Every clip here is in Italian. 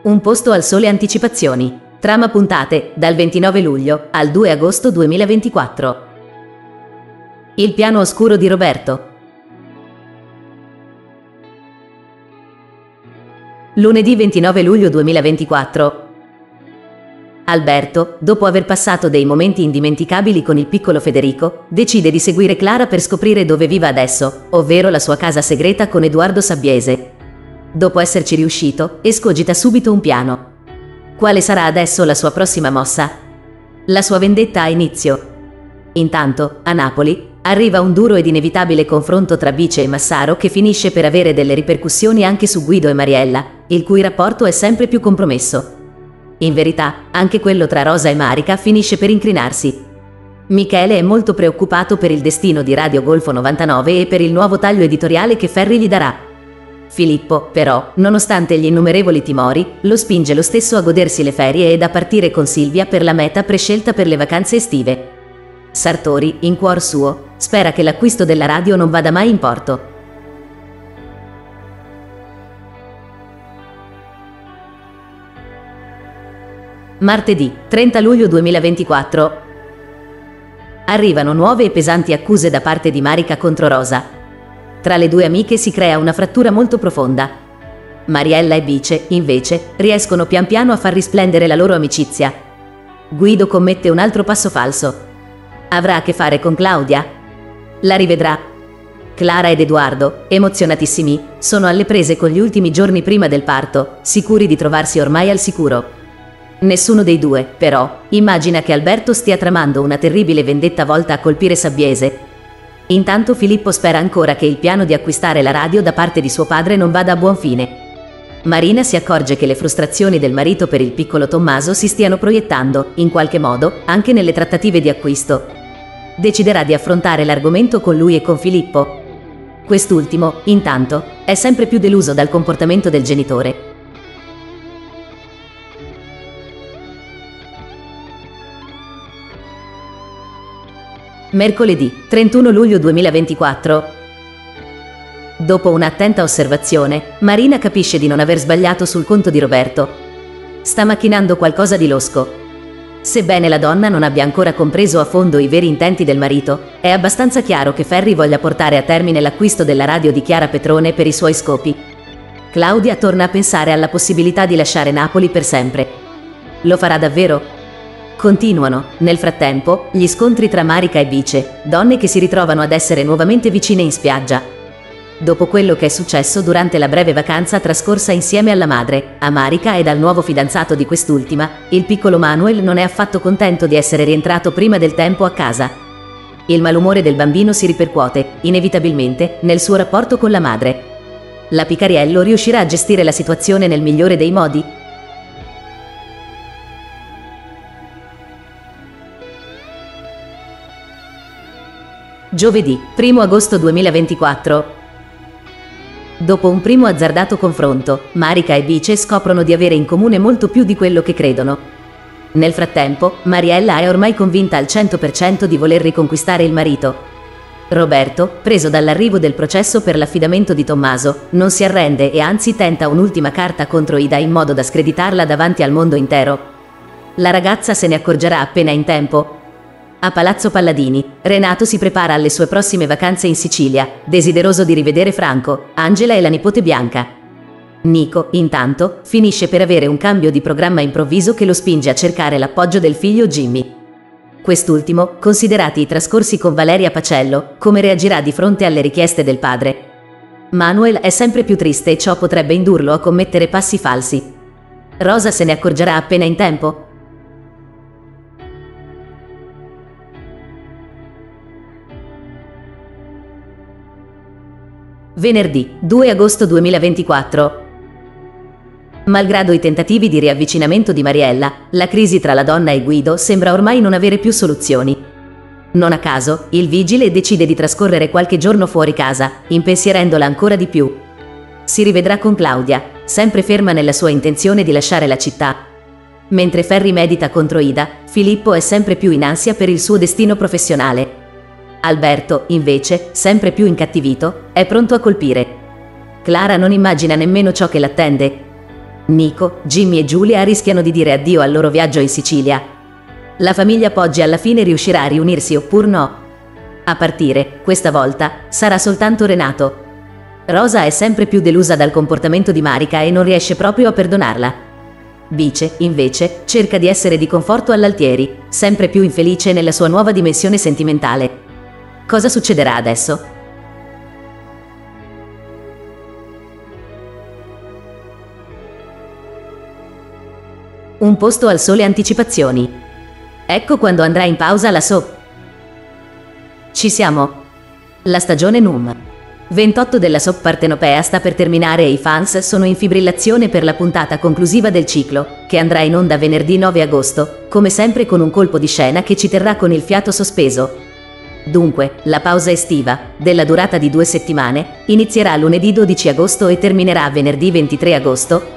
Un posto al sole anticipazioni. Trama puntate dal 29 luglio al 2 agosto 2024. Il piano oscuro di Roberto. Lunedì 29 luglio 2024. Alberto, dopo aver passato dei momenti indimenticabili con il piccolo Federico, decide di seguire Clara per scoprire dove viva adesso, ovvero la sua casa segreta con Edoardo Sabbiese. Dopo esserci riuscito, escogita subito un piano. Quale sarà adesso la sua prossima mossa? La sua vendetta ha inizio. Intanto, a Napoli, arriva un duro ed inevitabile confronto tra Bice e Massaro che finisce per avere delle ripercussioni anche su Guido e Mariella, il cui rapporto è sempre più compromesso. In verità, anche quello tra Rosa e Marica finisce per incrinarsi. Michele è molto preoccupato per il destino di Radio Golfo 99 e per il nuovo taglio editoriale che Ferri gli darà. Filippo, però, nonostante gli innumerevoli timori, lo spinge lo stesso a godersi le ferie ed a partire con Silvia per la meta prescelta per le vacanze estive. Sartori, in cuor suo, spera che l'acquisto della radio non vada mai in porto. Martedì 30 luglio 2024. Arrivano nuove e pesanti accuse da parte di Marica contro Rosa. Tra le due amiche si crea una frattura molto profonda. Mariella e Bice, invece, riescono pian piano a far risplendere la loro amicizia. Guido commette un altro passo falso. Avrà a che fare con Claudia? La rivedrà. Clara ed Edoardo, emozionatissimi, sono alle prese con gli ultimi giorni prima del parto, sicuri di trovarsi ormai al sicuro. Nessuno dei due, però, immagina che Alberto stia tramando una terribile vendetta volta a colpire Sabbiese, Intanto Filippo spera ancora che il piano di acquistare la radio da parte di suo padre non vada a buon fine. Marina si accorge che le frustrazioni del marito per il piccolo Tommaso si stiano proiettando, in qualche modo, anche nelle trattative di acquisto. Deciderà di affrontare l'argomento con lui e con Filippo. Quest'ultimo, intanto, è sempre più deluso dal comportamento del genitore Mercoledì 31 luglio 2024. Dopo un'attenta osservazione, Marina capisce di non aver sbagliato sul conto di Roberto. Sta macchinando qualcosa di losco. Sebbene la donna non abbia ancora compreso a fondo i veri intenti del marito, è abbastanza chiaro che Ferri voglia portare a termine l'acquisto della radio di Chiara Petrone per i suoi scopi. Claudia torna a pensare alla possibilità di lasciare Napoli per sempre. Lo farà davvero? Continuano, nel frattempo, gli scontri tra Marica e Bice, donne che si ritrovano ad essere nuovamente vicine in spiaggia. Dopo quello che è successo durante la breve vacanza trascorsa insieme alla madre, a Marica ed al nuovo fidanzato di quest'ultima, il piccolo Manuel non è affatto contento di essere rientrato prima del tempo a casa. Il malumore del bambino si ripercuote, inevitabilmente, nel suo rapporto con la madre. La Picariello riuscirà a gestire la situazione nel migliore dei modi? Giovedì 1 agosto 2024. Dopo un primo azzardato confronto, Marica e Bice scoprono di avere in comune molto più di quello che credono. Nel frattempo, Mariella è ormai convinta al 100% di voler riconquistare il marito. Roberto, preso dall'arrivo del processo per l'affidamento di Tommaso, non si arrende e anzi tenta un'ultima carta contro Ida in modo da screditarla davanti al mondo intero. La ragazza se ne accorgerà appena in tempo a Palazzo Palladini, Renato si prepara alle sue prossime vacanze in Sicilia, desideroso di rivedere Franco, Angela e la nipote Bianca. Nico, intanto, finisce per avere un cambio di programma improvviso che lo spinge a cercare l'appoggio del figlio Jimmy. Quest'ultimo, considerati i trascorsi con Valeria Pacello, come reagirà di fronte alle richieste del padre. Manuel è sempre più triste e ciò potrebbe indurlo a commettere passi falsi. Rosa se ne accorgerà appena in tempo? Venerdì 2 agosto 2024. Malgrado i tentativi di riavvicinamento di Mariella, la crisi tra la donna e Guido sembra ormai non avere più soluzioni. Non a caso, il vigile decide di trascorrere qualche giorno fuori casa, impensierendola ancora di più. Si rivedrà con Claudia, sempre ferma nella sua intenzione di lasciare la città. Mentre Ferri medita contro Ida, Filippo è sempre più in ansia per il suo destino professionale. Alberto, invece, sempre più incattivito, è pronto a colpire. Clara non immagina nemmeno ciò che l'attende. Nico, Jimmy e Giulia rischiano di dire addio al loro viaggio in Sicilia. La famiglia Poggi alla fine riuscirà a riunirsi oppure no? A partire, questa volta, sarà soltanto Renato. Rosa è sempre più delusa dal comportamento di Marica e non riesce proprio a perdonarla. Bice, invece, cerca di essere di conforto all'Altieri, sempre più infelice nella sua nuova dimensione sentimentale. Cosa succederà adesso? Un posto al sole anticipazioni. Ecco quando andrà in pausa la soap. Ci siamo. La stagione NUM. 28 della soap partenopea sta per terminare e i fans sono in fibrillazione per la puntata conclusiva del ciclo, che andrà in onda venerdì 9 agosto, come sempre con un colpo di scena che ci terrà con il fiato sospeso. Dunque, la pausa estiva, della durata di due settimane, inizierà lunedì 12 agosto e terminerà venerdì 23 agosto,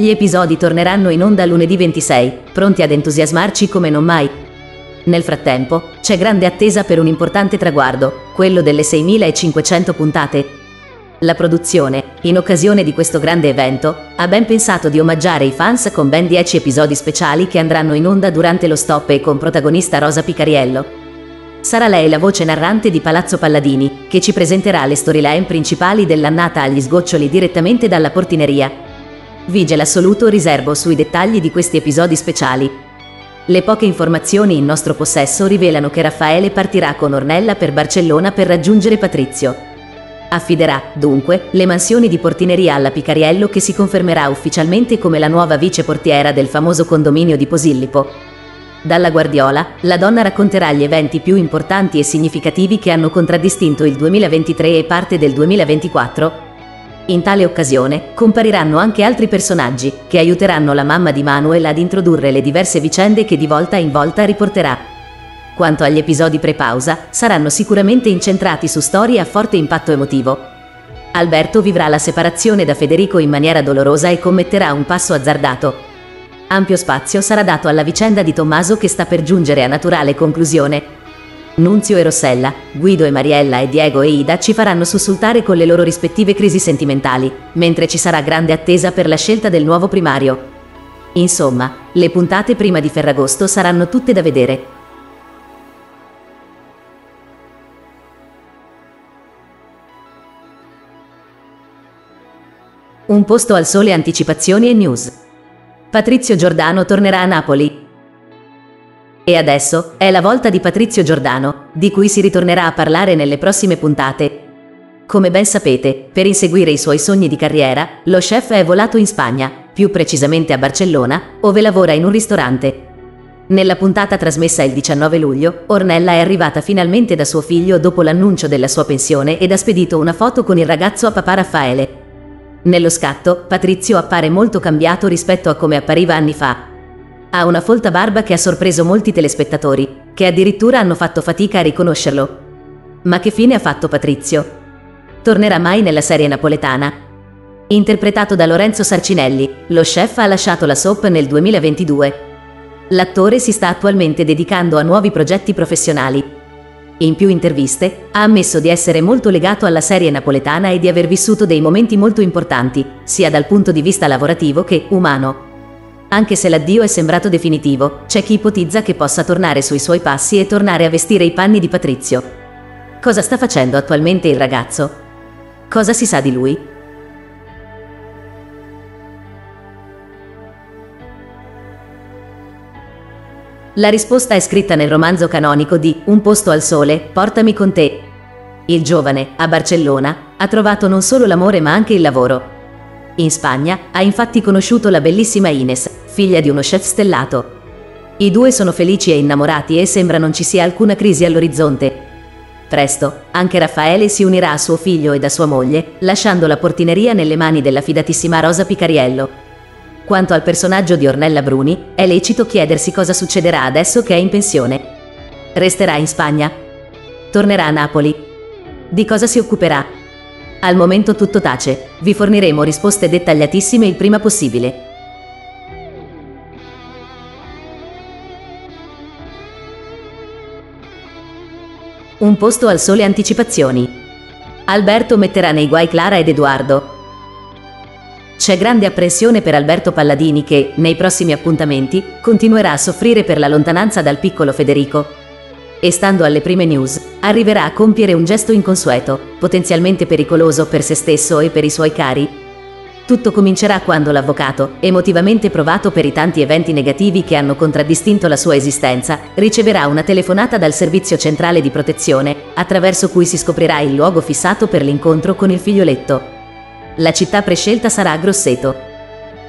gli episodi torneranno in onda lunedì 26, pronti ad entusiasmarci come non mai. Nel frattempo, c'è grande attesa per un importante traguardo, quello delle 6500 puntate. La produzione, in occasione di questo grande evento, ha ben pensato di omaggiare i fans con ben 10 episodi speciali che andranno in onda durante lo stop e con protagonista Rosa Picariello. Sarà lei la voce narrante di Palazzo Palladini, che ci presenterà le storyline principali dell'annata agli sgoccioli direttamente dalla portineria, vige l'assoluto riservo sui dettagli di questi episodi speciali. Le poche informazioni in nostro possesso rivelano che Raffaele partirà con Ornella per Barcellona per raggiungere Patrizio. Affiderà, dunque, le mansioni di portineria alla Picariello che si confermerà ufficialmente come la nuova vice portiera del famoso condominio di Posillipo. Dalla Guardiola, la donna racconterà gli eventi più importanti e significativi che hanno contraddistinto il 2023 e parte del 2024, in tale occasione compariranno anche altri personaggi che aiuteranno la mamma di Manuel ad introdurre le diverse vicende che di volta in volta riporterà. Quanto agli episodi pre-pausa, saranno sicuramente incentrati su storie a forte impatto emotivo. Alberto vivrà la separazione da Federico in maniera dolorosa e commetterà un passo azzardato. Ampio spazio sarà dato alla vicenda di Tommaso che sta per giungere a naturale conclusione Nunzio e Rossella, Guido e Mariella e Diego e Ida ci faranno sussultare con le loro rispettive crisi sentimentali, mentre ci sarà grande attesa per la scelta del nuovo primario. Insomma, le puntate prima di Ferragosto saranno tutte da vedere. Un posto al sole anticipazioni e news. Patrizio Giordano tornerà a Napoli, e adesso è la volta di Patrizio Giordano, di cui si ritornerà a parlare nelle prossime puntate. Come ben sapete, per inseguire i suoi sogni di carriera, lo chef è volato in Spagna, più precisamente a Barcellona, dove lavora in un ristorante. Nella puntata trasmessa il 19 luglio, Ornella è arrivata finalmente da suo figlio dopo l'annuncio della sua pensione ed ha spedito una foto con il ragazzo a papà Raffaele. Nello scatto, Patrizio appare molto cambiato rispetto a come appariva anni fa, ha una folta barba che ha sorpreso molti telespettatori, che addirittura hanno fatto fatica a riconoscerlo. Ma che fine ha fatto Patrizio? Tornerà mai nella serie napoletana? Interpretato da Lorenzo Sarcinelli, lo chef ha lasciato la soap nel 2022. L'attore si sta attualmente dedicando a nuovi progetti professionali. In più interviste ha ammesso di essere molto legato alla serie napoletana e di aver vissuto dei momenti molto importanti, sia dal punto di vista lavorativo che umano. Anche se l'addio è sembrato definitivo, c'è chi ipotizza che possa tornare sui suoi passi e tornare a vestire i panni di Patrizio. Cosa sta facendo attualmente il ragazzo? Cosa si sa di lui? La risposta è scritta nel romanzo canonico di Un posto al sole, portami con te. Il giovane, a Barcellona, ha trovato non solo l'amore ma anche il lavoro. In Spagna ha infatti conosciuto la bellissima Ines, figlia di uno chef stellato. I due sono felici e innamorati e sembra non ci sia alcuna crisi all'orizzonte. Presto, anche Raffaele si unirà a suo figlio e a sua moglie, lasciando la portineria nelle mani della fidatissima Rosa Picariello. Quanto al personaggio di Ornella Bruni, è lecito chiedersi cosa succederà adesso che è in pensione. Resterà in Spagna? Tornerà a Napoli? Di cosa si occuperà? Al momento tutto tace, vi forniremo risposte dettagliatissime il prima possibile. Un posto al sole anticipazioni. Alberto metterà nei guai Clara ed Edoardo. C'è grande apprensione per Alberto Palladini che, nei prossimi appuntamenti, continuerà a soffrire per la lontananza dal piccolo Federico. E stando alle prime news, arriverà a compiere un gesto inconsueto, potenzialmente pericoloso per se stesso e per i suoi cari. Tutto comincerà quando l'avvocato, emotivamente provato per i tanti eventi negativi che hanno contraddistinto la sua esistenza, riceverà una telefonata dal servizio centrale di protezione, attraverso cui si scoprirà il luogo fissato per l'incontro con il figlioletto. La città prescelta sarà Grosseto.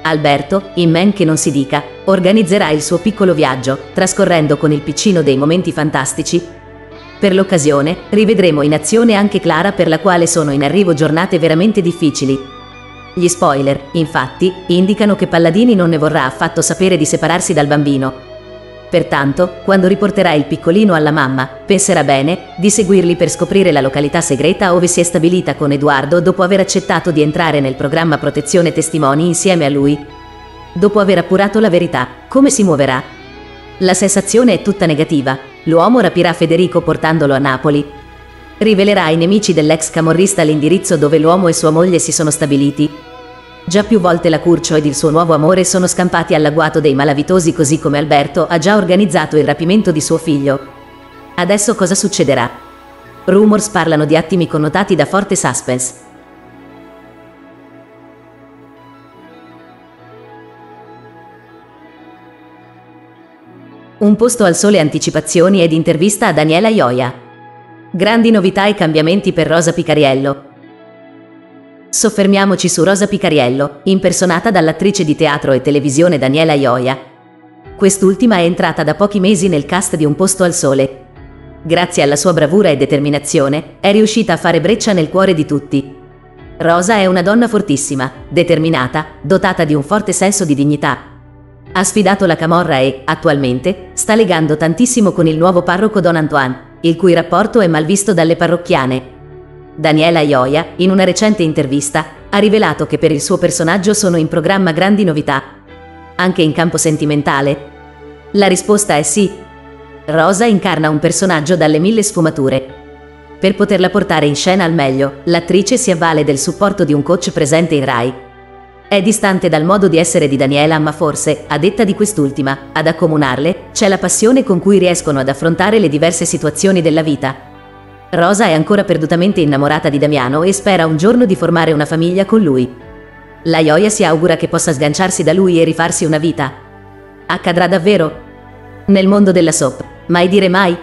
Alberto, in men che non si dica, organizzerà il suo piccolo viaggio, trascorrendo con il piccino dei momenti fantastici. Per l'occasione, rivedremo in azione anche Clara per la quale sono in arrivo giornate veramente difficili. Gli spoiler, infatti, indicano che Palladini non ne vorrà affatto sapere di separarsi dal bambino, Pertanto, quando riporterà il piccolino alla mamma, penserà bene di seguirli per scoprire la località segreta dove si è stabilita con Edoardo dopo aver accettato di entrare nel programma Protezione Testimoni insieme a lui. Dopo aver appurato la verità, come si muoverà? La sensazione è tutta negativa. L'uomo rapirà Federico portandolo a Napoli. Rivelerà ai nemici dell'ex camorrista l'indirizzo dove l'uomo e sua moglie si sono stabiliti Già più volte la Curcio ed il suo nuovo amore sono scampati all'agguato dei malavitosi così come Alberto ha già organizzato il rapimento di suo figlio. Adesso cosa succederà? Rumors parlano di attimi connotati da forte suspense. Un posto al sole anticipazioni ed intervista a Daniela Ioia. Grandi novità e cambiamenti per Rosa Picariello. Soffermiamoci su Rosa Picariello, impersonata dall'attrice di teatro e televisione Daniela Ioia. Quest'ultima è entrata da pochi mesi nel cast di Un posto al sole. Grazie alla sua bravura e determinazione, è riuscita a fare breccia nel cuore di tutti. Rosa è una donna fortissima, determinata, dotata di un forte senso di dignità. Ha sfidato la camorra e, attualmente, sta legando tantissimo con il nuovo parroco Don Antoine, il cui rapporto è mal visto dalle parrocchiane. Daniela Ioia, in una recente intervista, ha rivelato che per il suo personaggio sono in programma grandi novità. Anche in campo sentimentale? La risposta è sì. Rosa incarna un personaggio dalle mille sfumature. Per poterla portare in scena al meglio, l'attrice si avvale del supporto di un coach presente in Rai. È distante dal modo di essere di Daniela, ma forse, a detta di quest'ultima, ad accomunarle, c'è la passione con cui riescono ad affrontare le diverse situazioni della vita. Rosa è ancora perdutamente innamorata di Damiano e spera un giorno di formare una famiglia con lui. La Ioia si augura che possa sganciarsi da lui e rifarsi una vita. Accadrà davvero? Nel mondo della soap, mai dire mai?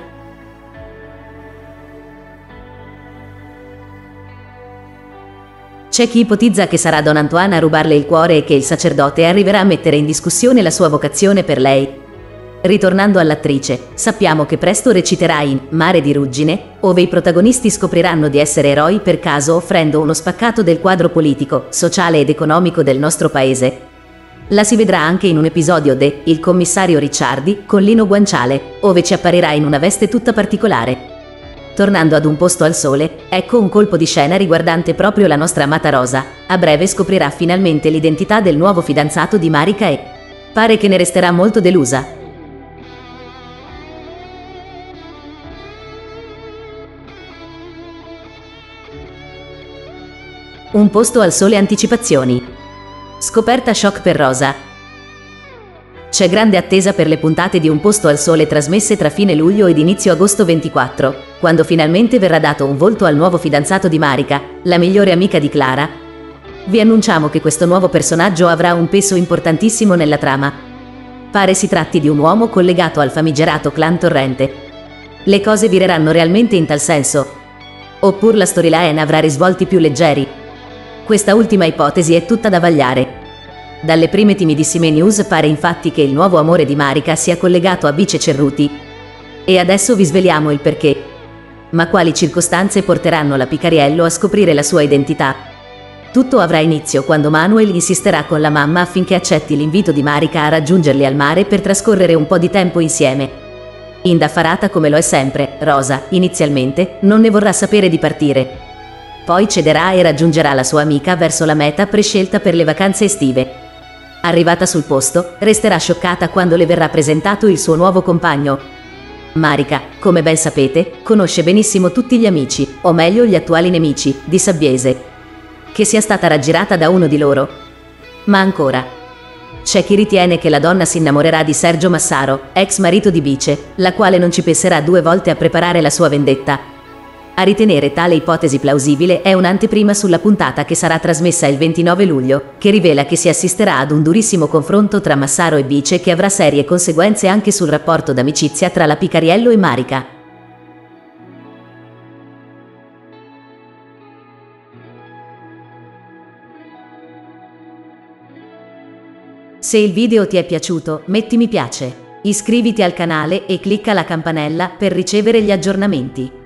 C'è chi ipotizza che sarà Don Antoine a rubarle il cuore e che il sacerdote arriverà a mettere in discussione la sua vocazione per lei, Ritornando all'attrice, sappiamo che presto reciterà in Mare di ruggine, ove i protagonisti scopriranno di essere eroi per caso offrendo uno spaccato del quadro politico, sociale ed economico del nostro paese. La si vedrà anche in un episodio de Il commissario Ricciardi con Lino Guanciale, ove ci apparirà in una veste tutta particolare. Tornando ad un posto al sole, ecco un colpo di scena riguardante proprio la nostra amata Rosa. A breve scoprirà finalmente l'identità del nuovo fidanzato di Marica e pare che ne resterà molto delusa. Un posto al sole anticipazioni. Scoperta shock per Rosa. C'è grande attesa per le puntate di Un posto al sole trasmesse tra fine luglio ed inizio agosto 24, quando finalmente verrà dato un volto al nuovo fidanzato di Marica, la migliore amica di Clara. Vi annunciamo che questo nuovo personaggio avrà un peso importantissimo nella trama. Pare si tratti di un uomo collegato al famigerato clan Torrente. Le cose vireranno realmente in tal senso? Oppure la storyline avrà risvolti più leggeri? Questa ultima ipotesi è tutta da vagliare. Dalle prime timidissime news pare infatti che il nuovo amore di Marica sia collegato a Bice Cerruti. E adesso vi sveliamo il perché. Ma quali circostanze porteranno la Picariello a scoprire la sua identità? Tutto avrà inizio quando Manuel insisterà con la mamma affinché accetti l'invito di Marica a raggiungerli al mare per trascorrere un po' di tempo insieme. Indaffarata come lo è sempre, Rosa, inizialmente, non ne vorrà sapere di partire, poi cederà e raggiungerà la sua amica verso la meta prescelta per le vacanze estive. Arrivata sul posto, resterà scioccata quando le verrà presentato il suo nuovo compagno. Marica, come ben sapete, conosce benissimo tutti gli amici, o meglio gli attuali nemici, di Sabbiese. Che sia stata raggirata da uno di loro. Ma ancora, c'è chi ritiene che la donna si innamorerà di Sergio Massaro, ex marito di Bice, la quale non ci penserà due volte a preparare la sua vendetta. A ritenere tale ipotesi plausibile è un'anteprima sulla puntata che sarà trasmessa il 29 luglio, che rivela che si assisterà ad un durissimo confronto tra Massaro e Bice che avrà serie conseguenze anche sul rapporto d'amicizia tra la Picariello e Marica. Se il video ti è piaciuto, metti mi piace, iscriviti al canale e clicca la campanella per ricevere gli aggiornamenti.